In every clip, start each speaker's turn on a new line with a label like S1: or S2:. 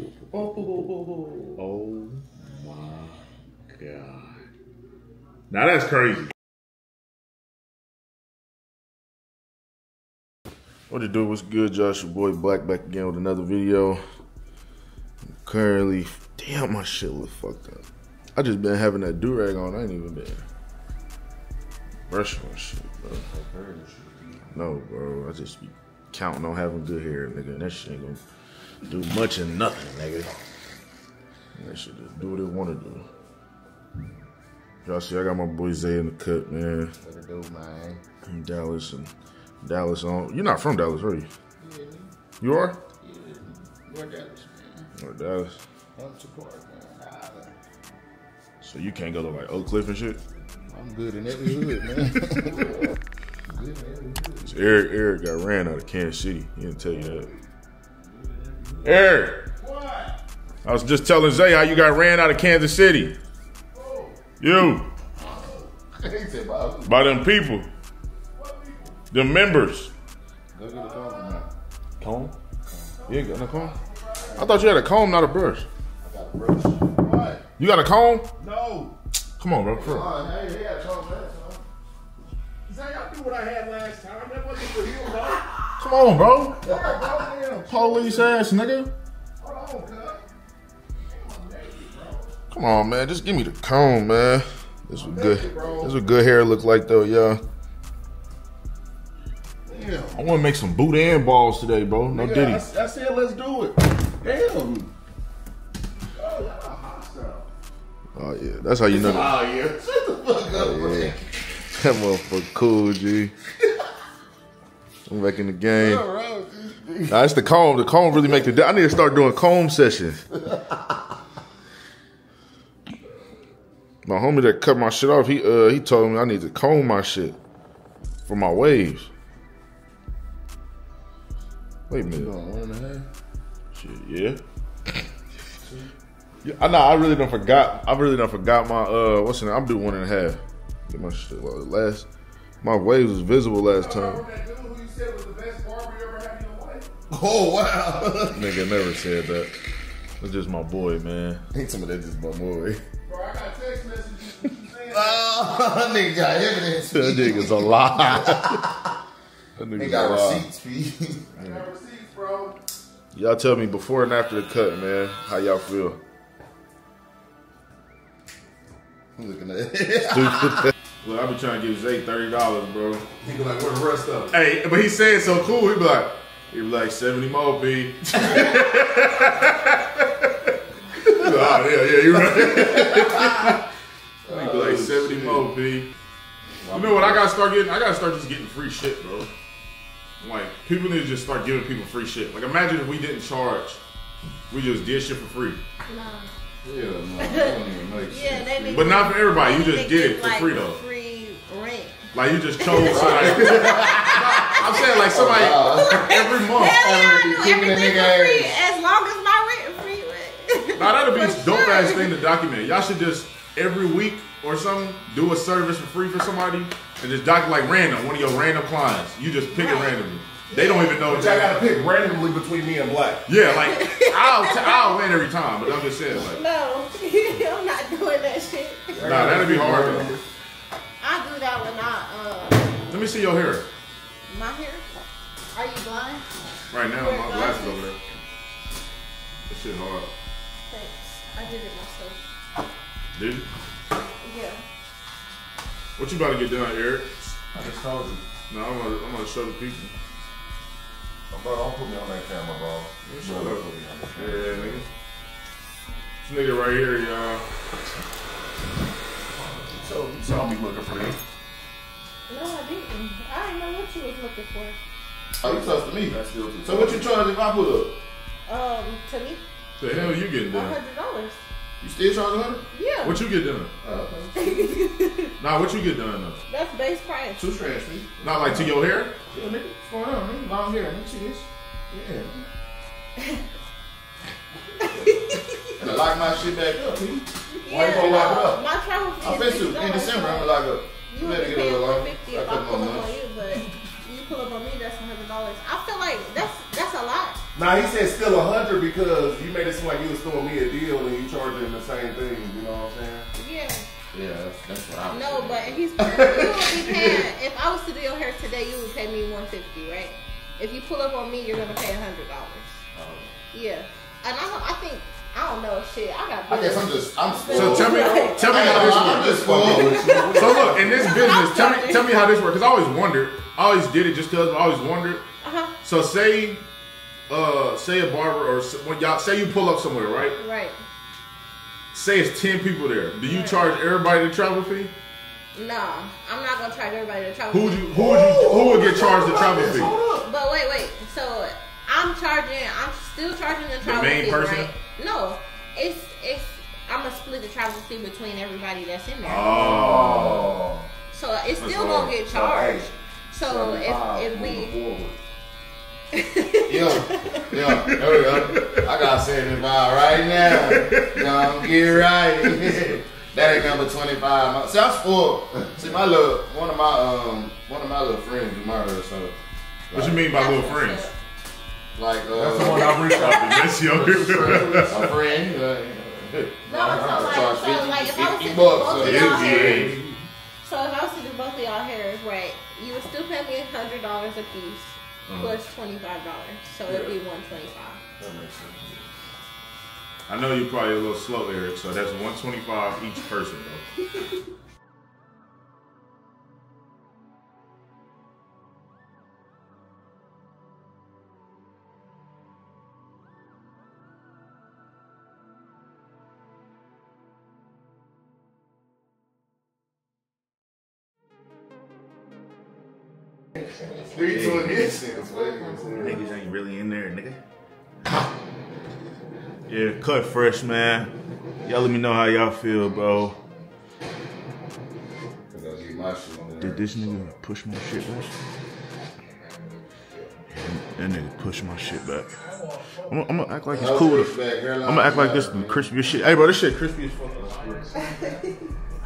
S1: Oh, oh, oh. oh my god. Now that's crazy. What it do? What's good, Josh? Your boy Black back again with another video. I'm currently, damn, my shit look fucked up. I just been having that do rag on. I ain't even been brushing my shit, bro. No, bro. I just be counting on having good hair, nigga. And that shit ain't gonna do much and nothing, nigga. That shit just do what it wanna do. Y'all see, I got my boy Zay in the cut, man.
S2: What it do, man?
S1: In Dallas and Dallas on. You're not from Dallas, are you?
S2: Yeah,
S1: You are?
S2: yeah. Where Dallas, man?
S1: Or Dallas.
S2: I'm support, man.
S1: So you can't go to like Oak Cliff and shit?
S2: I'm good in every hood, man. good in every hood.
S1: 'Cause Eric, Eric got ran out of Kansas City. He didn't tell you that. Eric!
S2: What?
S1: I was just telling Zay how you got ran out of Kansas City. You.
S2: he said, Bob,
S1: By them people. The members.
S2: go get a compliment.
S1: Comb? You ain't got no comb? I thought you had a comb, not a brush.
S2: I got a brush. What?
S1: You got a comb?
S2: No.
S1: Come on, bro. for real.
S2: Oh, hey, he had trouble last time.
S3: Say, I do what I had last time. That wasn't for you, bro.
S1: Come on, bro. Police ass nigga.
S2: On.
S1: Come on, man. Just give me the comb, man. This what good. This is what good hair look like, though, y'all.
S2: Damn.
S1: I want to make some boudin balls today, bro. No diddy.
S3: I, I said, let's do it. Damn. Oh.
S1: Oh yeah, that's how you know. That,
S2: Oh, yeah. Shut the fuck up, oh, man.
S1: that motherfucker cool, G. I'm back in the game. Nah, it's the comb. The comb really make the. di- I need to start doing comb sessions. My homie that cut my shit off, he uh he told me I need to comb my shit for my waves. Wait a minute.
S2: One and a half.
S1: Shit, yeah. yeah, I know. I really don't forgot. I really don't forgot my uh. What's the name? I'm doing one and a half. Get my shit well, last. My waves was visible last time.
S3: Remember that dude who you said was the best barber you ever had in your life?
S2: Oh, wow.
S1: Nigga never said that. That's just my boy, man.
S2: Ain't some of that just my boy.
S3: Bro, I got text messages. You saying
S2: Oh, nigga got evidence.
S1: That nigga's a lie. that
S2: They
S1: nigga's a
S2: got
S1: lie.
S2: receipts, P.
S3: I got receipts, bro.
S1: Y'all tell me before and after the cut, man. How y'all feel?
S2: I'm looking at it.
S1: Stupid. Look, I be trying to give Zay thirty dollars, bro.
S3: He be like, where the rest of it?
S1: Hey, but he said so cool. He be like, he be like seventy more, B. oh yeah, yeah, you right. he be like oh, seventy more, B. You know what? I gotta start getting. I gotta start just getting free shit, bro. Like people need to just start giving people free shit. Like imagine if we didn't charge, we just did shit for free.
S2: Yeah, no, I don't even make
S4: Yeah,
S2: sense.
S4: they be
S1: But not for everybody. You just did it for
S4: like
S1: free though.
S4: Free rent.
S1: Like you just chose somebody. I'm saying like somebody oh, every month.
S4: Hell yeah, I do everything for free as long as my rent free.
S1: Now that'd be a dope
S4: sure.
S1: ass thing to document. Y'all should just every week or something do a service for free for somebody and just document like random one of your random clients. You just pick it randomly. They don't even know.
S3: But y'all gotta pick randomly between me and Black.
S1: Yeah, like I'll t- I'll win every time, but I'm just saying like
S4: No, I'm not doing that shit.
S1: nah, that'd be hard. Though.
S4: I do that when I uh
S1: Let me see your hair
S4: my hair. Are you blind?
S1: right now. My glasses over there. That shit hard.
S4: Thanks. I did it myself.
S1: Did you?
S4: Yeah.
S1: What you about to get done, Eric?
S3: I just told you.
S1: No, I'm gonna I'm gonna show the people.
S3: Bro, don't put me on that camera, bro.
S1: Shut
S3: Bro,
S1: up.
S3: don't put me on that
S1: Yeah, nigga. This nigga right here, y'all.
S3: So, you saw me looking for this.
S4: No, I didn't. I didn't know what you was looking for.
S2: Oh, you trusted me.
S3: That's still too
S2: So what you charge if I put up?
S4: Um, to me,
S1: The hell you getting
S4: a
S1: done?
S4: hundred dollars.
S2: You still charge a hundred?
S4: Yeah.
S1: What you get done? Nah, what you get done though?
S4: That's base price.
S2: Two strands, me.
S1: Not like to your hair?
S2: Yeah, nigga. What's going on, nigga? Long hair, nigga. See this? Yeah. and I lock my shit back up, nigga. Why you gonna lock it up?
S4: My travel fee
S2: I'm
S4: is
S2: finna to. In
S4: $50,
S2: December, I'm gonna lock up.
S4: You
S2: Let
S4: would
S2: it
S4: be
S2: get a
S4: paying
S2: little
S4: four
S2: long.
S4: fifty if I pull up on you, but you pull up on me, that's hundred dollars. I feel like that's that's a lot.
S3: Nah, he said still a hundred because you made it seem like you was throwing me a deal and you charging the same thing. You know what I'm saying?
S4: Yeah.
S3: Yeah, that's, that's what I was
S4: No,
S3: saying.
S4: but he's you would be paying. If I was to do your hair today, you would pay me one fifty, right? If you pull up on me, you're gonna pay a hundred dollars.
S3: Oh.
S4: Yeah, and I, I think I don't know shit. I got.
S3: I guess I'm just I'm
S1: So tell me, tell me how this
S3: I'm
S1: works.
S3: just spoiled.
S1: So look, in this business, tell me, tell me how this works. Cause I always wondered. I always did it just cause I always wondered.
S4: Uh-huh.
S1: So say, uh, say a barber or when y'all say you pull up somewhere, right?
S4: Right.
S1: Say it's ten people there. Do you
S4: Right.
S1: charge everybody the travel fee?
S4: Nah, I'm not gonna charge everybody the travel.
S1: Who would you, who would you, who would get charged the travel fee?
S4: But wait, wait. So I'm charging. I'm still charging the travel fee.
S1: main
S4: fee,
S1: person?
S4: right? No, it's it's. I'm gonna split the travel fee between everybody that's in there.
S1: Oh,
S4: So it's still
S1: hard.
S4: gonna get charged. So if if we
S3: yeah, yeah, there we go. I got 75 right now. Come get right. that ain't number 25. My- See, I'm spoiled. See, my little, one of my, um, one of my little friends do my hair, so.
S1: what you mean by little friends?
S3: Like,
S1: That's the one
S3: uh,
S1: I reached out to. That's your.
S3: a friend. Uh,
S4: No, so like-
S3: charge
S4: so like if I was to
S3: 50
S4: do
S3: bucks.
S4: both
S3: So
S4: of y'all
S3: is
S4: hair- So if I was to do both of y'all hairs, right, you would still pay me a hundred dollars a piece
S1: Uh-huh.
S4: plus twenty five dollars. So it'd be one twenty five.
S3: That makes sense.
S1: I know you're probably a little slow, Eric. So that's 125 each person, though. in there, nigga. Yeah, cut fresh, man. Y'all let me know how y'all feel, bro. Did this nigga push my shit back? That nigga push my shit back. I'm, I'm gonna act like it's cool. I'm gonna act like this is the crispy as shit. Hey, bro, this shit crispy as fuck.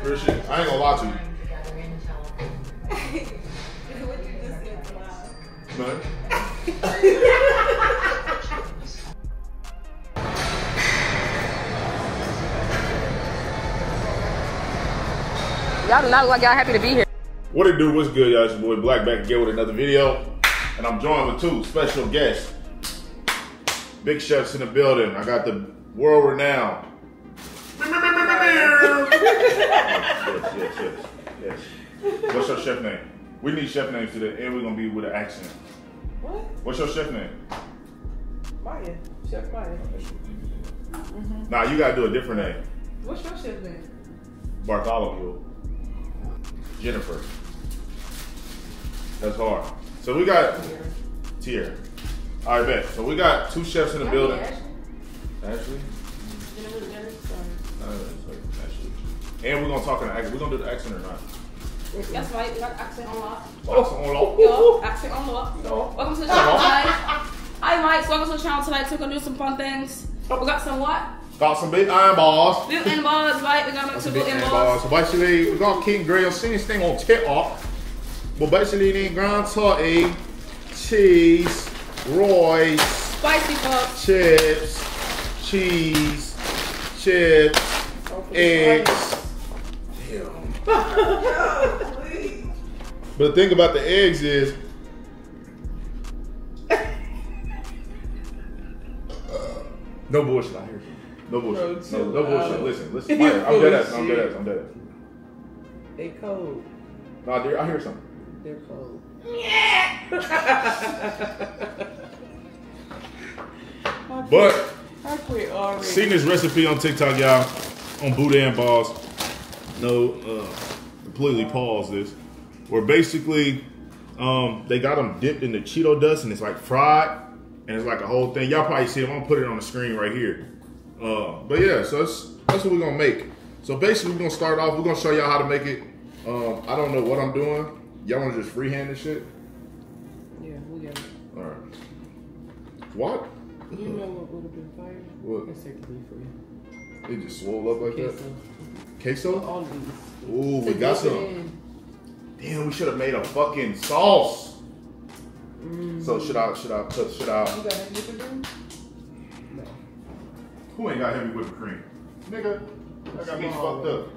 S1: Real shit. I ain't gonna lie to you. Man.
S5: Y'all do not look like y'all happy to be here.
S1: What it do? What's good, y'all? It's your boy Black back again with another video. And I'm joined with two special guests. Big chefs in the building. I got the world renowned. yes, yes, yes, yes. What's your chef name? We need chef names today, and we're gonna be with an accent.
S6: What?
S1: What's your chef name?
S6: Maya. Chef Maya. Oh, mm-hmm.
S1: Nah, you gotta do a different name.
S6: What's your chef name?
S1: Bartholomew. Jennifer. That's hard. So we got Tier. All right, bet. So we got two chefs in the building. Ashley. Uh, Ashley. And we're gonna talk in the accent. We're gonna do the accent or not?
S5: That's right. We got accent on lock.
S1: Accent on lock.
S5: Yo, accent on lock. Welcome to the channel tonight. Hi, Mike. So Welcome to the channel tonight. So we're gonna do some fun things. We got some what?
S1: Got some big iron balls.
S5: Big iron balls, right? We're gonna make some
S1: Big iron
S5: bars.
S1: balls. So basically, we're gonna keep grill. See this thing on TikTok. But basically, then ground turkey, cheese, Royce,
S5: Spicy fuck.
S1: chips, cheese, chips, eggs. Damn. but the thing about the eggs is, no bullshit. I hear you. No bullshit. No, no bullshit.
S6: out.
S1: Listen, listen. I'm dead ass. I'm dead ass. I'm dead ass.
S6: They cold.
S1: Nah, I hear something.
S6: They're cold.
S1: But
S6: I.
S1: Seen this recipe on TikTok, y'all, on Boudin balls. No, uh, completely pause this. Where basically, um, they got them dipped in the Cheeto dust and it's like fried, and it's like a whole thing. Y'all probably see it. I'm gonna put it on the screen right here. Uh, but yeah, so that's that's what we're gonna make. So basically, we're gonna start off. We're gonna show y'all how to make it. Um, I don't know what I'm doing. Y'all wanna just freehand this shit?
S6: Yeah, we got it.
S1: All right. What?
S6: You know what would have been fire?
S1: What?
S6: Take the for you.
S1: It just swole up like
S6: Okay,
S1: that.
S6: so
S1: Queso?
S6: all these.
S1: Ooh, we got some. Damn, we should have made a fucking sauce. So should I should I put should I
S6: You got any whipping cream? No.
S1: Who ain't got heavy whipping cream? Nigga, that got me fucked up.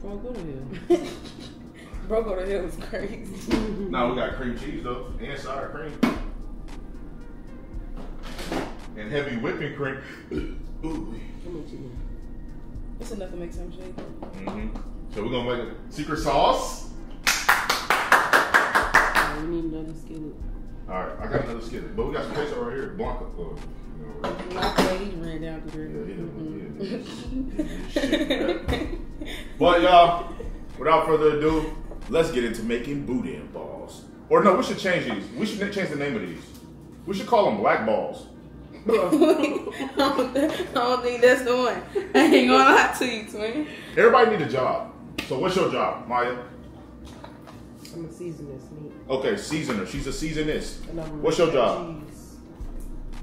S6: Bro, go to hell.
S5: Bro, go to hell is crazy.
S1: Now we got cream cheese though, and sour cream. And heavy whipping cream. Ooh.
S6: How much you need?
S5: It's enough to make some shake.
S1: hmm So we're gonna make a secret sauce.
S6: Uh, we need another skillet.
S1: Alright, I got another skillet. But we got some queso right here. Blanca. Uh,
S6: he ran down.
S1: But y'all, without further ado, let's get into making boudin balls. Or no, we should change these. We should change the name of these. We should call them black balls.
S5: I don't I don't think that's the one. I ain't gonna lie to you, twin.
S1: Everybody need a job. So what's your job, Maya?
S6: I'm gonna season this meat.
S1: Okay, seasoner. She's a seasonist.
S6: And I'm gonna
S1: What's your
S6: add
S1: job?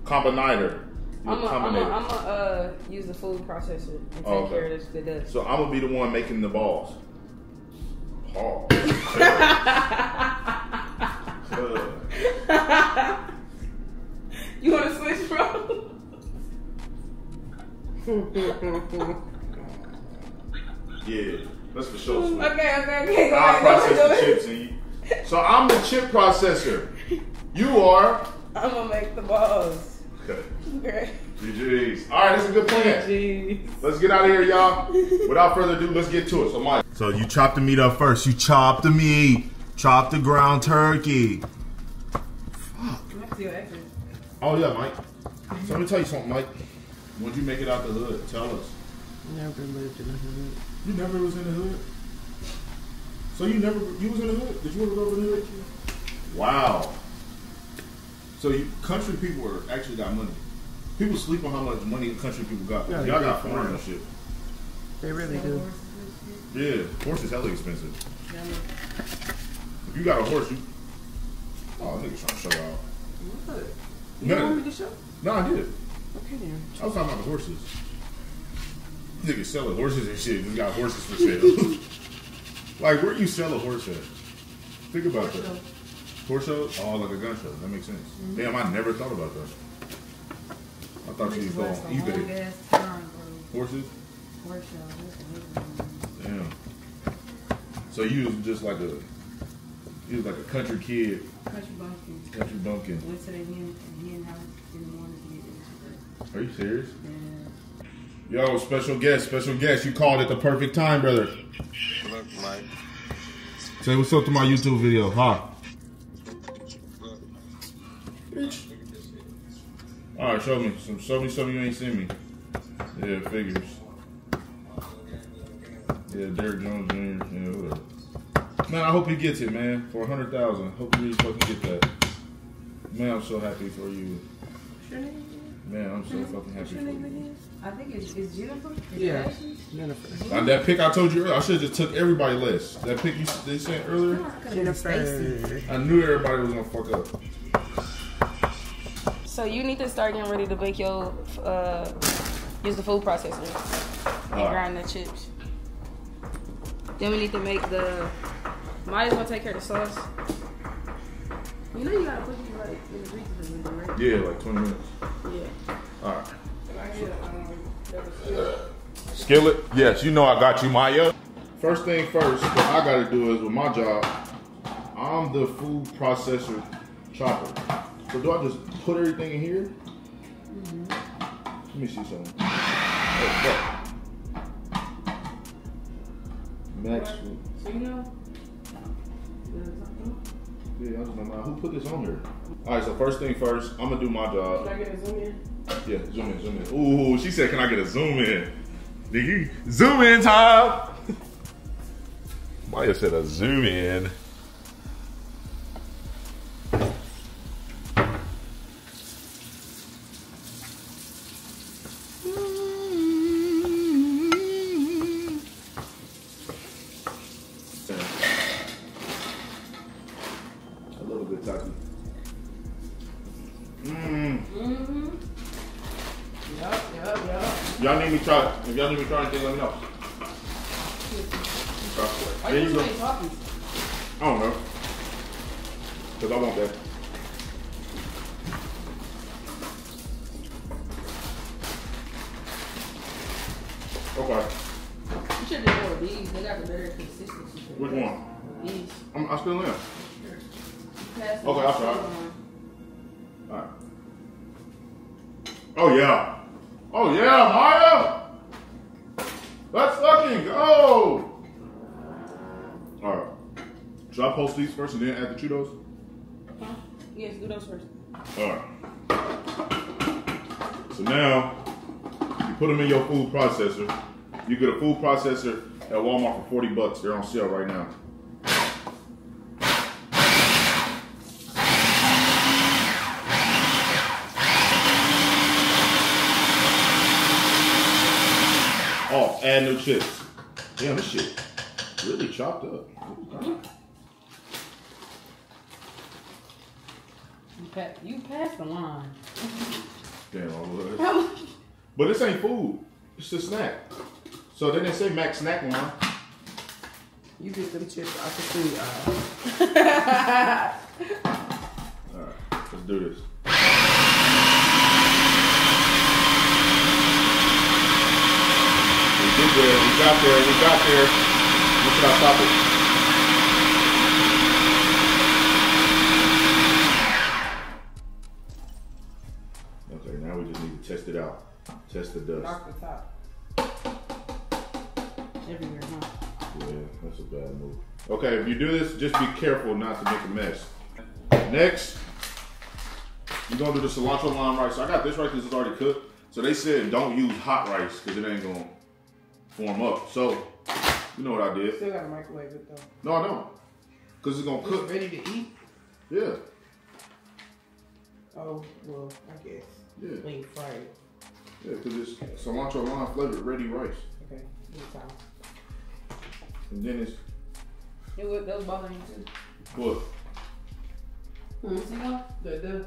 S6: Cheese.
S1: Combinator.
S5: I'm gonna I'm
S1: combinator.
S5: uh, use the food processor and take
S1: Oh, okay.
S5: care of this good dust.
S1: So I'm gonna be the one making the balls. Paul.
S5: you wanna switch, bro?
S1: yeah, that's for sure. Sweet.
S5: Okay, okay, okay. Go
S1: I
S5: ahead,
S1: process
S5: go
S1: the
S5: ahead,
S1: chips, and you. So I'm the chip processor. You are.
S5: I'm gonna make the balls.
S1: Okay.
S5: Great.
S1: GG's. All right, that's a good plan.
S6: Jeez.
S1: Let's get out of here, y'all. Without further ado, let's get to it. So, Mike. So you chop the meat up first. You chop the meat. Chop the ground turkey. Oh yeah, Mike. So let me tell you something, Mike. When you make it out the hood, tell us.
S6: Never lived in the hood.
S1: You never was in the hood. So you never you was in the hood? Did you ever go over the hood? Wow. So you country people are actually got money. People sleep on how much money country people got.
S6: Yeah,
S1: Y'all got
S6: do.
S1: foreign and shit.
S6: They really do.
S1: Yeah, horse is hella expensive. If you got a horse, you oh niggas trying to show out.
S6: What? You
S1: No.
S6: want me to show?
S1: No, I did.
S6: Okay then.
S1: I was talking about the horses. Niggas selling horses and shit. Just got horses for sale. like where do you sell a horse at? Think about that. Horse show? Oh, like a gun show. That makes sense. Mm-hmm. Damn, I never thought about that. I thought you was going on eBay. Horses? Horse Damn. So you was just like a, you was like a country kid,
S7: Country bumpkin.
S1: country bumpkin.
S7: Went to the hen, hen house in the morning to get it.
S1: Are you serious?
S7: Yeah.
S1: Yo, special guest, special guest. You called at the perfect time, brother.
S8: Look, Mike.
S1: Say what's up to my YouTube video, huh? All right, show me some. Show me something you ain't seen me. Yeah, figures. Yeah, Derek Jones Jr. Yeah, whatever. Man, I hope he gets it, man. For a hundred thousand, hope you really fucking get that. Man, I'm so happy for you. Man, I'm so fucking happy for you.
S7: I think it's, it's Jennifer.
S6: Yeah.
S7: Ashley?
S6: Jennifer.
S1: Uh, that pick I told you earlier, I should have just took everybody list. That pick you they sent earlier,
S6: Jennifer.
S1: I knew everybody was gonna fuck up.
S5: So you need to start getting ready to bake your uh use the food processor and
S1: Alright.
S5: grind the chips. Then we need to make the might as well take care of the sauce.
S6: You know you gotta put these like in the freezer right?
S1: Yeah, like 20 minutes.
S5: Yeah.
S1: All right.
S6: Um,
S1: Skillet? Yes, you know I got you, Maya. First thing first, what I gotta do is with my job, I'm the food processor chopper. So do I just put everything in here? Let me see something. Oh. Max.
S6: So you know,
S1: Yeah, I just don't. Who put this on here? All right, so first thing first, I'm gonna do my job.
S6: can I get a zoom in?
S1: Yeah, zoom in, zoom in. Ooh, she said, can I get a zoom in? Nigga, zoom in time. Maya said a zoom in.
S5: Pass
S1: Okay, I'll try.
S5: one.
S1: All right. Oh yeah. Oh yeah, Maya. Let's fucking go. All right. Should I post these first and then add the Cheetos?
S5: Huh? Yes, do those first.
S1: All right. So now you put them in your food processor. You get a food processor at Walmart for 40 bucks. They're on sale right now. Oh, add new chips. Damn, this shit really chopped up.
S5: You, pa- you passed the line.
S1: Damn, all of that. But this ain't food. It's a snack. So then they say Max Snack Line.
S6: You get them chips out the food aisle.
S1: All right, let's do this. We did there. We got there. We got there. When should I stop it? Okay, now we just need to test it out. Test the dust.
S6: Knock the top.
S5: Everywhere, huh?
S1: Yeah, that's a bad move. Okay, if you do this, just be careful not to make a mess. Next, you're gonna do the cilantro lime rice. So I got this rice because it's already cooked. So they said don't use hot rice because it ain't gonna form up. So you know what I did?
S6: Still gotta microwave it though.
S1: No, I don't. Cause it's gonna
S6: It's
S1: cook.
S6: ready to eat.
S1: Yeah,
S6: Oh well, I guess.
S1: yeah,
S6: When you fry it.
S1: yeah. Cause it's cilantro lime flavored ready rice,
S6: Okay. Good time.
S1: and then it's
S5: It was, that was bothering you too.
S1: what?
S5: You see one?
S6: The the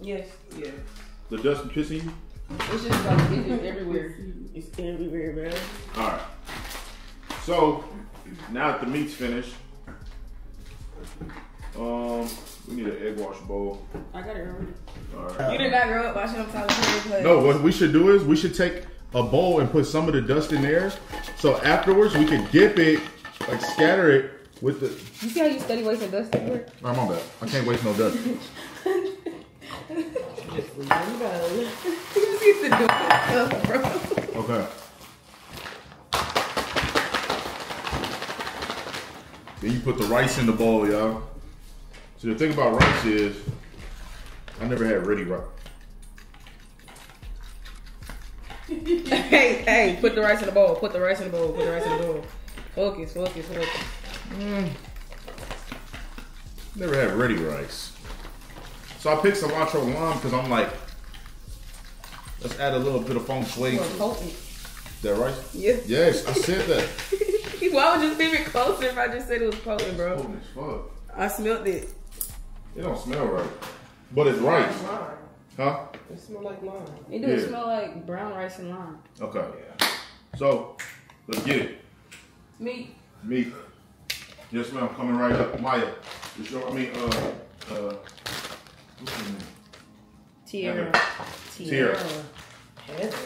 S6: yes yes.
S1: The dust and pissing you?
S5: It's just like it's just everywhere.
S6: It's everywhere, man.
S1: All right. So now that the meat's finished, um, we need an egg wash bowl.
S5: I got it already.
S1: All right.
S5: You did not grow up watching them Tyler Perry play.
S1: No, what we should do is we should take a bowl and put some of the dust in there. So afterwards we can dip it, like scatter it with the.
S5: You see how you steady wasting dust
S1: I'm on that. I can't waste no dust.
S6: Remember.
S5: You see stuff, bro.
S1: Okay. Then you put the rice in the bowl, y'all. So the thing about rice is, I never had ready rice.
S5: hey, hey, put the rice in the bowl. Put the rice in the bowl. Put the rice in the bowl. Focus, focus, focus. Mm.
S1: Never had ready rice. So I picked cilantro lime because I'm like, let's add a little bit of feng shui
S5: More
S1: to
S5: potent.
S1: that rice.
S5: Yeah.
S1: Yes, I said that.
S5: Why would you leave it closer if I just said it was potent, bro?
S1: Potent as fuck.
S5: I smelled it.
S1: It don't smell right, but it's rice,
S6: Lime.
S1: huh?
S6: It smell like lime.
S5: It do
S1: Yeah.
S5: smell like brown rice and lime.
S1: Okay. Yeah. So let's get it.
S5: Meat.
S1: Meat. Yes, ma'am. Coming right up. Maya. You sure? I mean, uh, uh, what's her name?
S5: Tierra.
S1: Tierra.
S6: Heather.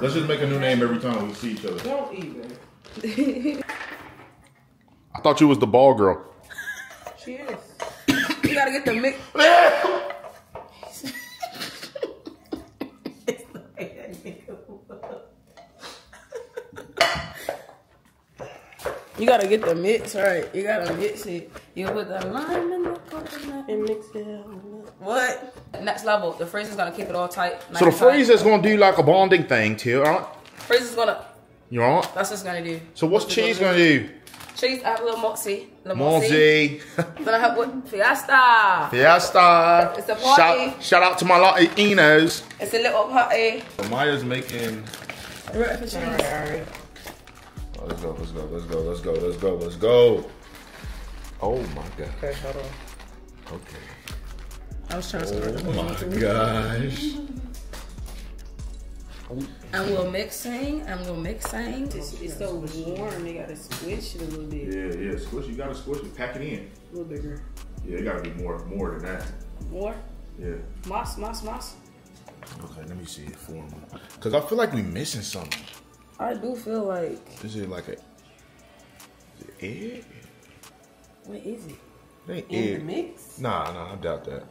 S1: Let's just make a new name every time we see each other.
S6: Don't even.
S1: I thought you was the ball girl.
S6: She is.
S5: You gotta get the mix. You gotta get the mix right. You gotta mix it. You put the lime in the coconut.
S6: and mix it up.
S5: What? Next level. The freezer's gonna keep it all tight. nice
S1: So the
S5: and tight.
S1: freezer's gonna do like a bonding thing too, alright?
S5: Freezer's gonna.
S1: You alright?
S5: That's what it's gonna do.
S1: So what's cheese gonna do?
S5: Cheese, add a little moxie. Little moxie.
S1: Monzy.
S5: Gonna help with fiesta.
S1: Fiesta.
S5: It's a party.
S1: Shout, shout out to my Latinos.
S5: It's a little party.
S1: Maya's making.
S5: Ready for cheese.
S6: Alright, alright.
S1: Let's go, let's go, let's go, let's go, let's go, let's go. Oh my god.
S6: Okay, hold on.
S1: Okay.
S5: I was trying to start
S1: Oh my gosh.
S5: And we're mixing. I'm we're mixing.
S6: It's, it's so warm, you gotta squish it a little bit.
S1: Yeah, yeah, squish. You gotta squish it. Pack it in.
S6: A little bigger.
S1: Yeah, it gotta be more, more than that.
S5: More.
S1: Yeah.
S5: Moss, moss, moss.
S1: Okay, let me see it for me. Cause I feel like we're missing something.
S5: I do feel like
S1: Is it like a is it egg?
S5: what is it?
S1: It ain't
S5: In the mix?
S1: Nah, nah, I doubt that.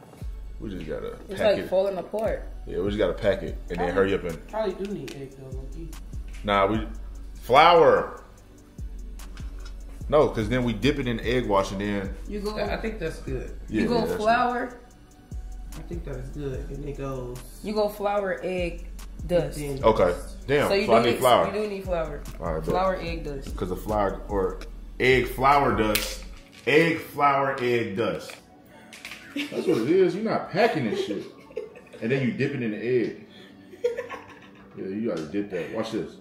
S1: We just gotta
S5: It's
S1: pack
S5: like
S1: it.
S5: falling apart.
S1: Yeah, we just gotta pack it and then hurry up and
S5: Probably do need egg though, Loki.
S1: Nah, we flour. No, because then we dip it in egg wash and then
S5: You go.
S6: I think that's good.
S1: yeah,
S5: you go
S1: yeah,
S5: flour.
S6: I think that is good. And it goes.
S5: You go flour, egg, dust.
S1: Okay, damn.
S5: So
S1: So,
S5: you
S1: I
S5: do
S1: need
S5: need
S1: flour
S5: You do need flour.
S1: All right,
S5: flour, egg, dust.
S1: because the flour or egg flour dust, egg flour egg dust. That's what it is. You're not packing this shit, and then you dip it in the egg. Yeah, you gotta dip that. Watch this.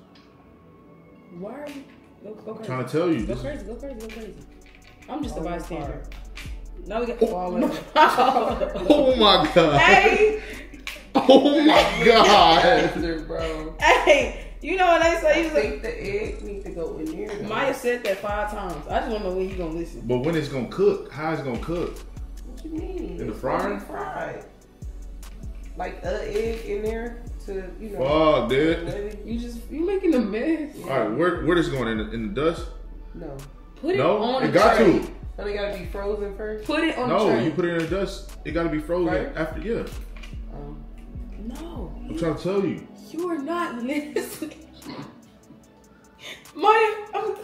S5: Why are you? Go, go
S1: I'm trying to tell you.
S5: Go
S1: This
S5: crazy. Go crazy. Go crazy. I'm just a oh,
S6: Fall
S5: bystander.
S6: Apart.
S5: Now we got.
S6: Fall in.
S1: oh my god.
S5: hey,
S1: Oh my god.
S6: After, bro.
S5: hey, you know what they say?
S6: I
S5: He's like,
S6: think the egg need to go in there. though.
S5: Maya said that five times. I just want to know when you gonna listen.
S1: But when it's gonna cook? How it's gonna cook?
S6: What you mean?
S1: In the
S6: It's
S1: fryer?
S6: gonna Fried. Like a egg in there to you know.
S1: Fuck, dude.
S6: maybe-
S5: You just you making a mess.
S1: All right, where where this going in the, in the dust?
S6: No.
S5: Put it
S1: No,
S5: on
S1: it
S5: the
S1: got
S5: tray.
S1: to.
S6: So they gotta be frozen first.
S5: Put it on the
S1: No, you put it in the dust. It got to be frozen
S6: Right?
S1: after. Yeah,
S6: Um,
S5: no,
S1: I'm trying to tell you.
S5: you are not listening. Maya, I'm,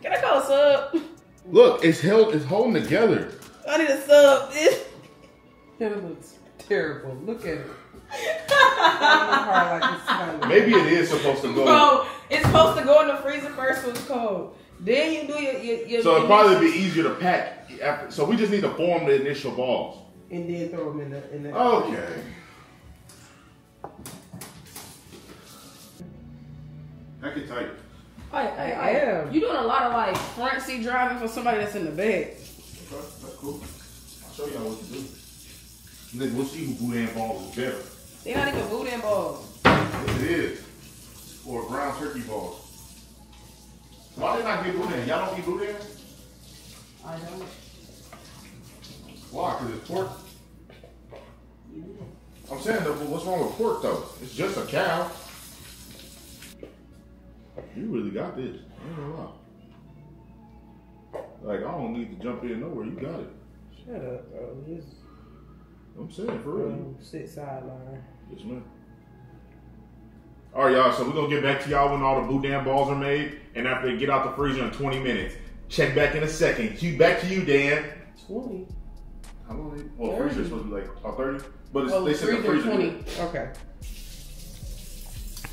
S5: can I call a sub?
S1: Look, it's held. It's holding together.
S5: I need a sub. This.
S6: it looks terrible. Look at it. Hard like it's kinda-
S1: Maybe it is supposed to go.
S5: Bro, it's supposed to go in the freezer first when it's cold. Then you do your your. your
S1: So it'd
S5: your
S1: probably be easier to pack after. So we just need to form the initial balls.
S6: and then throw them in the in the.
S1: Okay. Pack it tight.
S5: I, I, I
S6: am.
S5: You're doing a lot of like front seat driving for somebody that's in the back.
S1: Okay, that's cool. I'll show y'all what to do. Then we'll see who boudin balls is better.
S5: They're not even boudin balls.
S1: Yes, it is. Or ground turkey balls. Why did I get boudin? Y'all don't eat boudin?
S6: I don't.
S1: Why? Because it's pork? I'm saying, though, what's wrong with pork, though? It's just a cow. You really got this. I ain't gonna lie. Like, I don't need to jump in nowhere. You got it.
S6: Shut up, bro. Just
S1: I'm saying, for real.
S6: sit sideline.
S1: Yes, ma'am. All right, y'all. So we're gonna get back to y'all when all the boudin balls are made, and after they get out the freezer in 20 minutes. Check back in a second. Cue back to you, Dan.
S6: Twenty.
S1: How long? They, well,
S6: 30.
S1: freezer's supposed to be like oh, 30, but it's,
S6: Oh,
S1: they said the
S6: freezer
S1: freezer.
S6: twenty. Okay.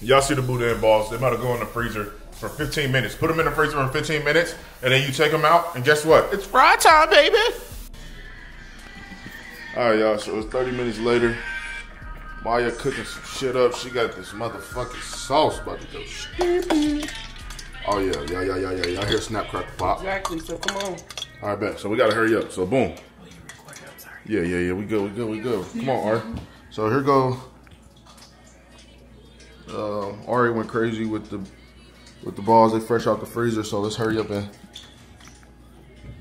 S1: Y'all see the boudin balls? They about to go in the freezer for 15 minutes. Put them in the freezer for 15 minutes, and then you take them out, and guess what? It's fry time, baby. All right, y'all. So it's 30 minutes later. Maya cooking some shit up. She got this motherfucking sauce about to go. Oh yeah, yeah, yeah, yeah, yeah. Y'all hear snap crackle pop?
S6: Exactly. So come on.
S1: All right, back. So we gotta hurry up. So boom. Oh, you recorded. I'm sorry. Yeah, yeah, yeah. We go, we go, we go. Come on, Ari. So here go. Uh, Ari went crazy with the with the balls. They fresh out the freezer. So let's hurry up and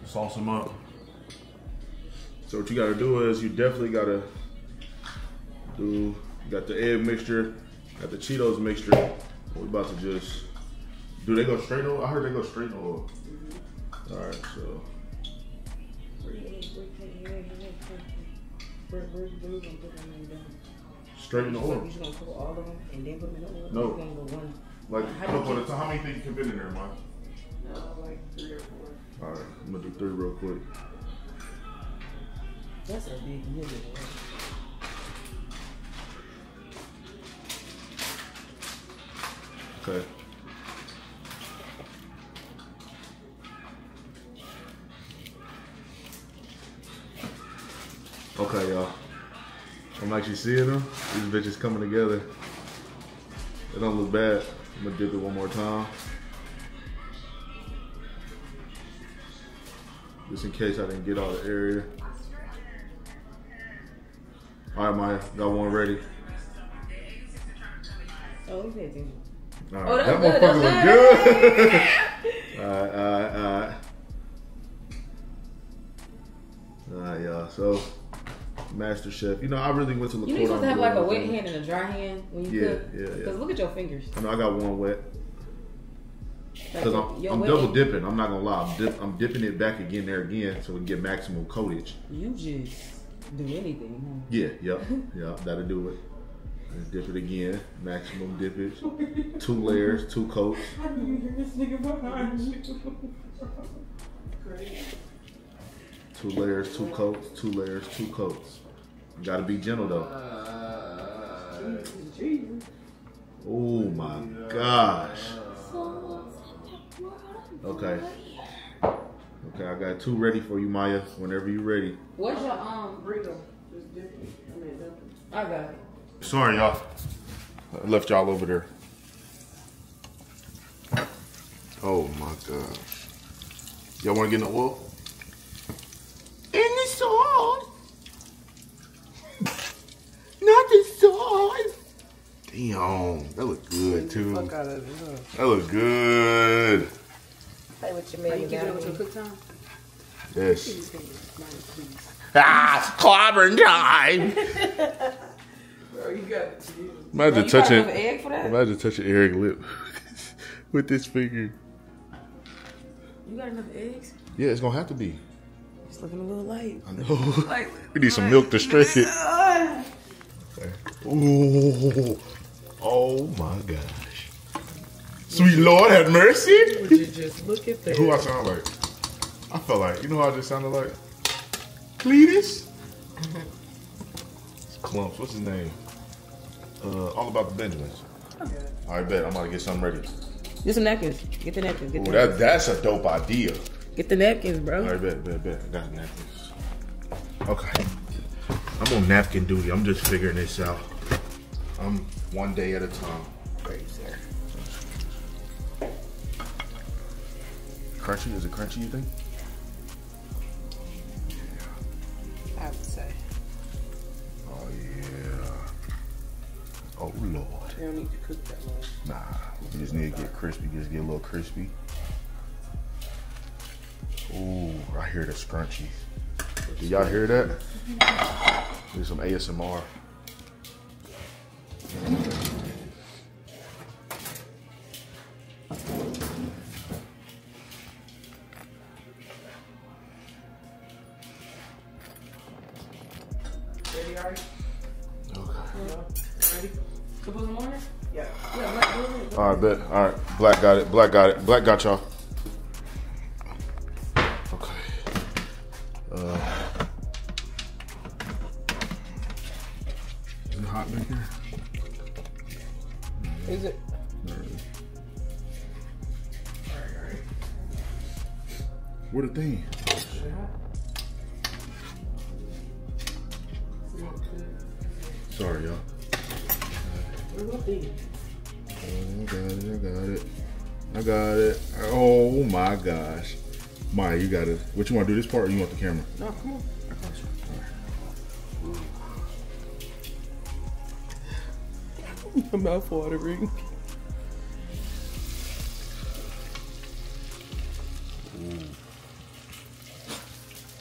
S1: sauce them up. So what you gotta do is you definitely gotta do. You got the egg mixture, got the Cheetos mixture. We're about to just. Do they go straight over? I heard they go straight over. Mm-hmm. All right, so. Straight in the oil.
S5: You just gonna put all of them and then put them in the oil?
S1: No.
S5: You gonna go one.
S1: Like,
S5: How
S1: look
S5: you
S1: on the top. How many things can fit in there, Mike?
S6: No, like three or four.
S1: All right, I'm gonna do three real quick.
S5: That's a big unit.
S1: Okay. Okay, y'all. I'm actually seeing them. These bitches coming together. They don't look bad. I'm gonna dip it one more time. Just in case I didn't get all the area. All right, Maya, got one ready.
S5: Oh, attention.
S1: All
S5: Oh,
S1: right, that
S5: good,
S1: motherfucker
S5: that's
S1: look good. all right, all right, all right. All right, y'all. So, Master Chef. You know, I really went to look.
S5: You need to have like a wet hand and a dry hand when you
S1: Yeah,
S5: cook.
S1: yeah, yeah.
S5: Because look at your fingers.
S1: I know I got one wet.
S8: Because I'm, I'm double dipping. I'm not gonna lie. I'm, dip, I'm dipping it back again there again so we can get maximum coatage.
S6: You just do anything,
S8: Yeah, yep, yep. That'll do it. Let's dip it again. Maximum dip it. Two layers, two coats. I knew you this nigga behind you. Great. Two layers, two coats. Two layers, two coats. You gotta be gentle though. Oh my gosh. Okay. Okay, I got two ready for you, Maya. Whenever you're ready.
S6: What's your um burrito? I got it.
S1: Sorry, y'all. I left y'all over there. Oh my gosh. Y'all want to get in the oil? In the sauce. Not the sauce. Damn, that look good too.
S6: Fuck out of
S1: That look good.
S6: Play with your man.
S7: You keep it over till cook time?
S1: Yes.
S7: Please, please.
S1: Ah, clobbering time.
S6: Bro, you got it.
S1: Imagine
S6: Bro, you got
S1: touching.
S6: enough egg for that?
S1: Imagine touching Eric lip with this finger.
S6: You got enough eggs?
S1: Yeah, it's gonna have to be.
S6: It's looking a little light.
S1: I know.
S6: Like,
S1: we need some milk to stretch it. Ooh. Oh my gosh. Sweet Lord have mercy.
S6: would you just look at that?
S1: Who I sound like? I felt like, you know how I just sounded like? Cletus? It's Klumps, what's his name? Uh, all about the Benjamins. I bet I'm about to get something ready.
S6: Get some napkins. Get the napkins. Get
S1: Ooh,
S6: the,
S1: that,
S6: napkins.
S1: that's a dope idea.
S6: Get the napkins, bro.
S1: All right, bet, bet, bet. I got napkins. Okay. I'm on napkin duty. I'm just figuring this out. I'm one day at a time. Crunchy? Is it crunchy, you think? Crispy. Just get a little crispy. Ooh, I hear the scrunchy. Do y'all hear that? Do some ASMR. Black got it. Black got it. Black got y'all. Okay. Uh, is it hot back here?
S6: Is it?
S1: Where the thing? Sorry, y'all. I got it. I got it. I got it. Oh my gosh. Maya, you got it. What you want to do this part or you want the camera?
S6: No, come on. My mouth watering.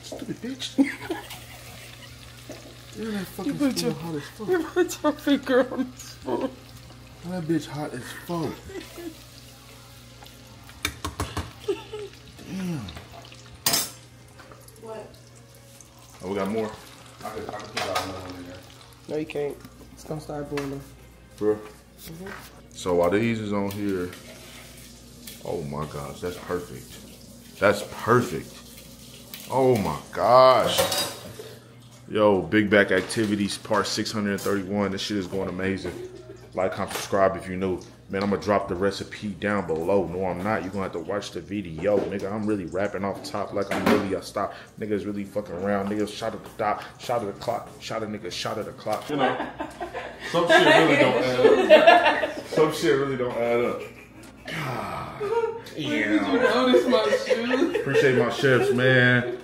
S1: Stupid bitch. Damn, that fucking
S6: put
S1: spoon
S6: your-
S1: hot as fuck.
S6: You put your finger on the spoon.
S1: That bitch hot as fuck. Damn.
S6: What?
S1: Oh, we got more. I could, I could put that one in there.
S6: No, you can't. It's gonna start boiling.
S1: Bro. Mm-hmm. So while these is on here, oh my gosh, that's perfect. That's perfect. Oh my gosh. Yo, Big Back Activities Part 631. This shit is going amazing. Like, comment, subscribe if you're new. Man, I'm gonna drop the recipe down below. No, I'm not. You're gonna have to watch the video. Nigga, I'm really rapping off top like I'm really a stop. Niggas really fucking around. Niggas shot at the dot, shot at the clock, shot a nigga, shot at the clock. You know, some shit really don't add up. Some shit really don't add up. God. Yeah.
S6: Notice my shoes.
S1: Appreciate my chefs, man.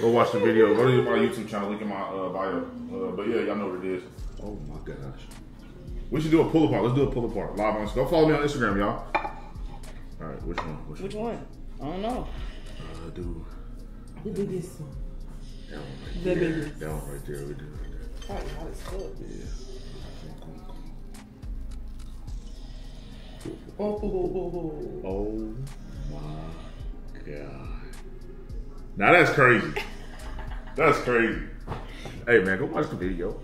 S1: Go watch the video. Go to my YouTube channel. Link in my uh, bio. Uh, but yeah, y'all know what it is. Oh my gosh. We should do a pull apart. Let's do a pull apart. Live on. Go follow me on Instagram, y'all. All right, which one? Which,
S6: Which one? I don't know.
S1: Uh, do
S6: The biggest one.
S1: that one right
S6: The
S1: there.
S6: biggest.
S1: That one right there. We do right there.
S6: Probably hot as fuck.
S1: Yeah.
S6: Oh, oh, oh, oh.
S1: Oh my god. Now that's crazy. That's crazy. Hey man, go watch the video.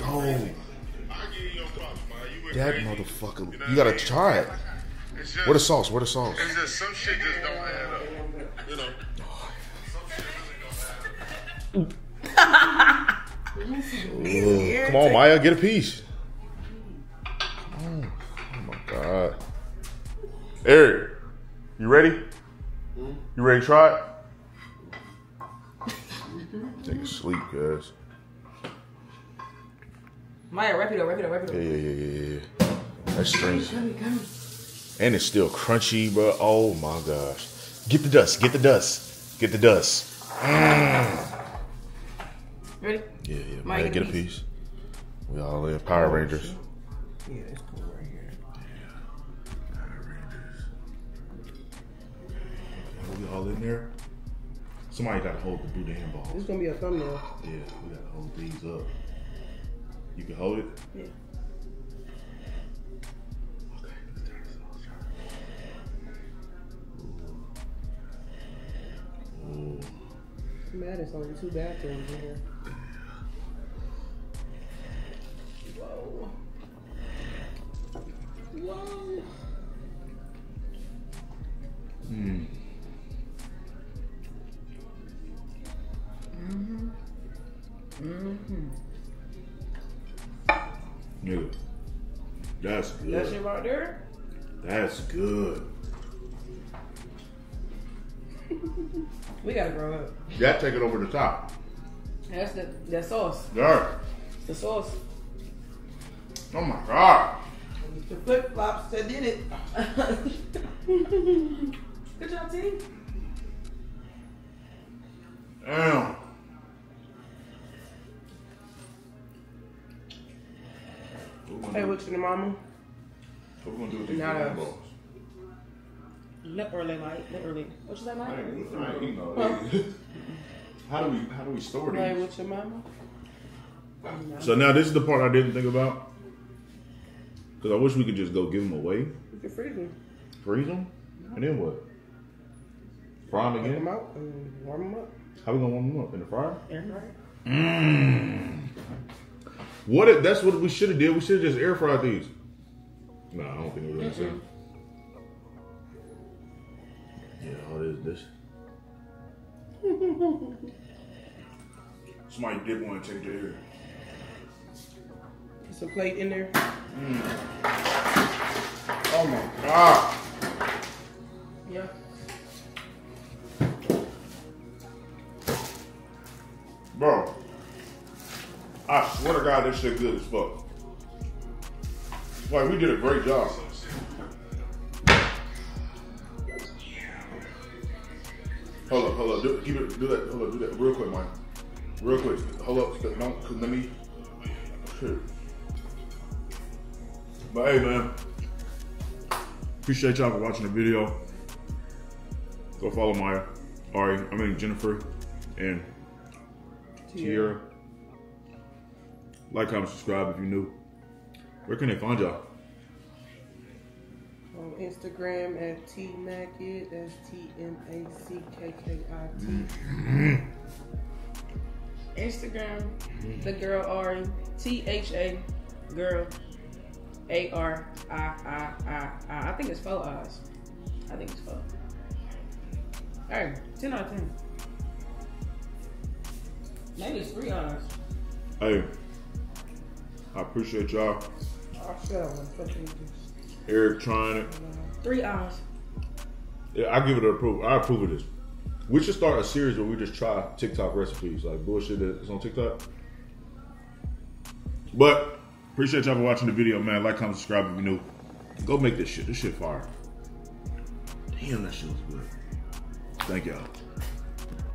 S5: Oh, that motherfucker. You gotta try it. Where the sauce? Where the sauce?
S3: It's just some shit just don't add up. You know.
S5: Ugh. Come on, Maya, get a piece. Oh, oh my god. Eric, you ready? Hmm? You ready to try it? Take a sleep, guys.
S6: Maya, wrap it up, wrap it up, wrap it
S5: Yeah,
S6: up.
S5: yeah, yeah, yeah, yeah. That's strange. And it's still crunchy, bro. Oh my gosh. Get the dust. Get the dust. Get the dust.
S6: Ready?
S5: Yeah, yeah.
S6: Maya,
S5: Maya, get a piece. We all in Power oh, Rangers.
S6: Yeah, it's cool right here. Power Rangers.
S1: Are we all in there. Somebody gotta hold the boudin balls.
S6: This gonna be a thumbnail.
S1: Yeah, we gotta hold these up. You can hold it?
S6: Yeah.
S1: Okay, let's try this. Ooh.
S6: I'm mad it's only two bathrooms in here. Whoa. Whoa.
S1: That's the
S6: that sauce.
S1: Dark.
S6: The sauce.
S1: Oh my god.
S6: The flip flops that did it. Good job, team.
S1: Damn.
S6: Hey, what's your mama?
S1: What we gonna do with these
S6: Not
S1: boudin balls?
S6: Not early, Mike. Not early. What you say,
S1: I ain't, I ain't eating all that. How do we how do we store
S6: Like,
S1: these?
S6: what's your mama?
S1: So now this is the part I didn't think about. Cause I wish we could just go give them away,
S6: You can freeze them.
S1: freeze them, and then what? Fry them
S6: Take them
S1: again?
S6: out and warm them up.
S1: How we gonna warm them up in the fryer?
S6: Air fryer.
S1: Mm. What? If, that's what we should have did. We should have just air fried these. No, I don't think it really sense. Yeah, all this this. Somebody did want to take the air.
S6: Put some plate in there. Mm.
S1: Oh my god.
S6: Yeah.
S1: Bro, I swear to God, this shit good as fuck. Like, we did a great job. Hold up, hold up. Do, keep it, do that. Hold up, do that real quick, Mike. Real quick. Hold up. Don't, cause let me. Shit. But hey, man. Appreciate y'all for watching the video. Go follow Maya, Ari, I mean Jennifer, and Tierra. Like, comment, subscribe if you're new. Where can they find y'all?
S6: On Instagram at T Mackett. That's T M A C K K I T. Mm-hmm. Instagram, mm-hmm. the girl Ari. T H A girl. A R I I I I. I think it's four eyes. I think it's four. Hey, 10 out of 10. Maybe it's three eyes.
S1: Hey, I appreciate y'all.
S6: I'll shut up. Fucking this.
S1: Eric trying it.
S6: Three eyes.
S1: Yeah, I give it an approval. I approve of this. We should start a series where we just try TikTok recipes, like bullshit that's on TikTok. But appreciate y'all for watching the video, man. Like, comment, subscribe if you're new. Go make this shit. This shit fire. Damn, that shit was good. Thank y'all.